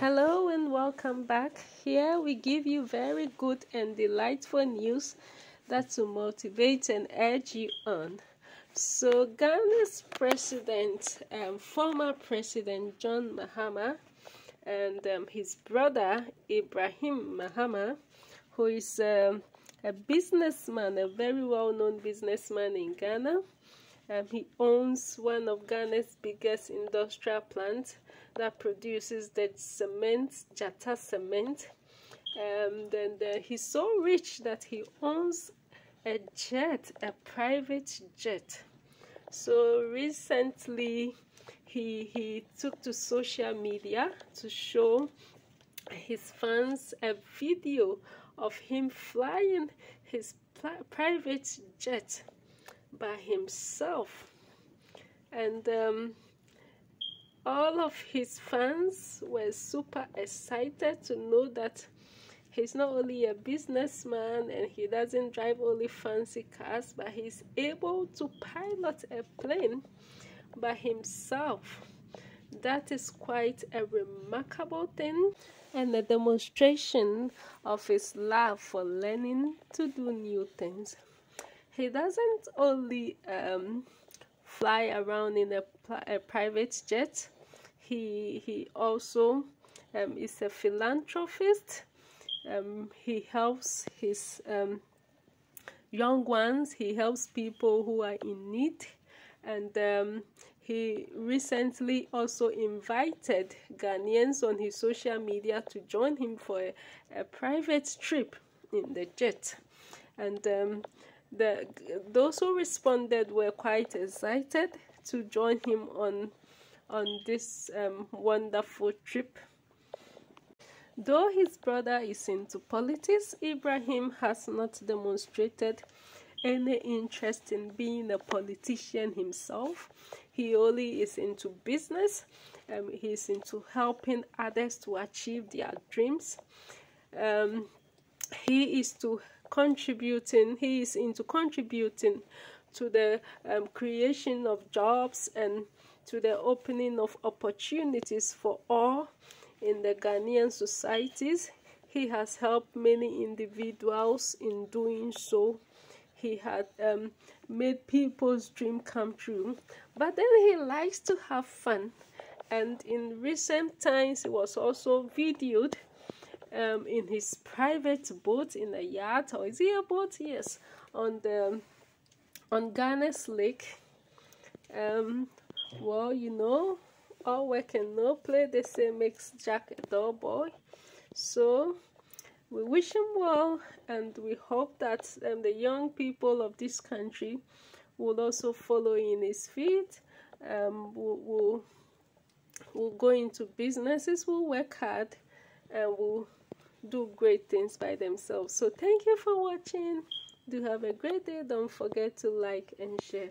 Hello and welcome back. Here we give you very good and delightful news that will motivate and urge you on. So, Ghana's president, um, former president John Mahama, and um, his brother Ibrahim Mahama, who is um, a businessman, a very well known businessman in Ghana. Um, he owns one of Ghana's biggest industrial plants that produces the cement, Dzata cement. Um, and uh, he's so rich that he owns a jet, a private jet. So recently, he he took to social media to show his fans a video of him flying his private jet by himself and um, all of his fans were super excited to know that he's not only a businessman and he doesn't drive only fancy cars but he's able to pilot a plane by himself. That is quite a remarkable thing and a demonstration of his love for learning to do new things. He doesn't only um, fly around in a, a private jet he he also um, is a philanthropist. Um, he helps his um, young ones. He helps people who are in need, and um, he recently also invited Ghanaians on his social media to join him for a, a private trip in the jet, and um, the those who responded were quite excited to join him on on this um, wonderful trip. Though his brother is into politics, Ibrahim has not demonstrated any interest in being a politician himself. He only is into business. Um, he's into helping others to achieve their dreams. Um, he is to contributing. He is into contributing to the um, creation of jobs and to the opening of opportunities for all in the Ghanaian societies. He has helped many individuals in doing so. He had um, made people's dream come true. But then he likes to have fun. And in recent times, he was also videoed um, in his private boat in a yacht, or is he a boat? Yes, on the on Ghana's lake. Um, well, you know, all work and no play, they say makes Jack a dull boy. So, we wish him well and we hope that um, the young people of this country will also follow in his feet. Um, will, will, will go into businesses, will work hard, and will do great things by themselves. So, thank you for watching. Do have a great day. Don't forget to like and share.